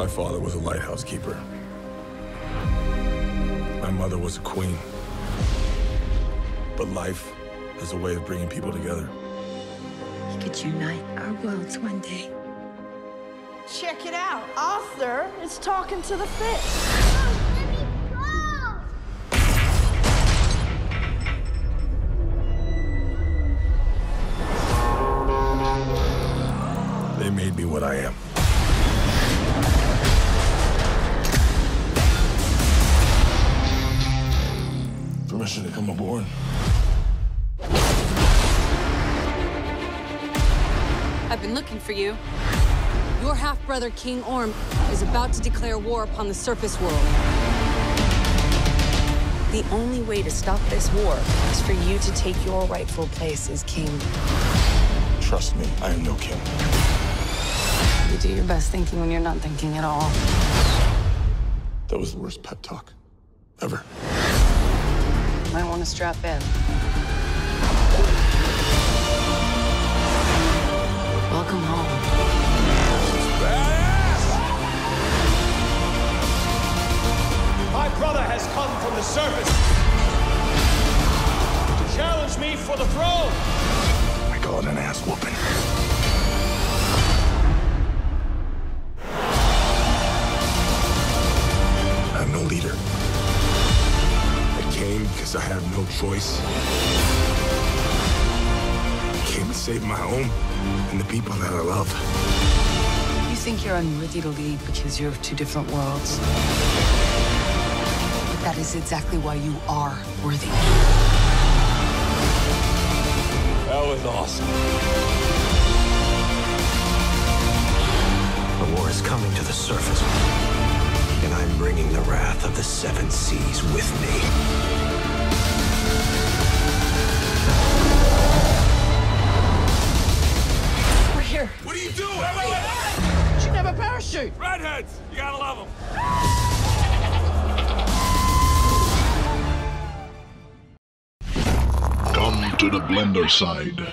My father was a lighthouse keeper. My mother was a queen. But life is a way of bringing people together. We could unite our worlds one day. Check it out. Arthur is talking to the fish. They made me what I am. Permission to come aboard. I've been looking for you. Your half-brother, King Orm, is about to declare war upon the surface world. The only way to stop this war is for you to take your rightful place as king. Trust me, I am no king. You do your best thinking when you're not thinking at all. That was the worst pep talk ever. Might want to strap in. Welcome home. My brother has come from the surface to challenge me for the throne. I call it an ass whooping. Choice. I came to save my home and the people that I love. You think you're unworthy to lead because you're of two different worlds. But that is exactly why you are worthy. That was awesome. The war is coming to the surface. And I'm bringing the wrath of the seven seas with me. Wait. You should have a parachute. Redheads! You gotta love them. Come to the blender side.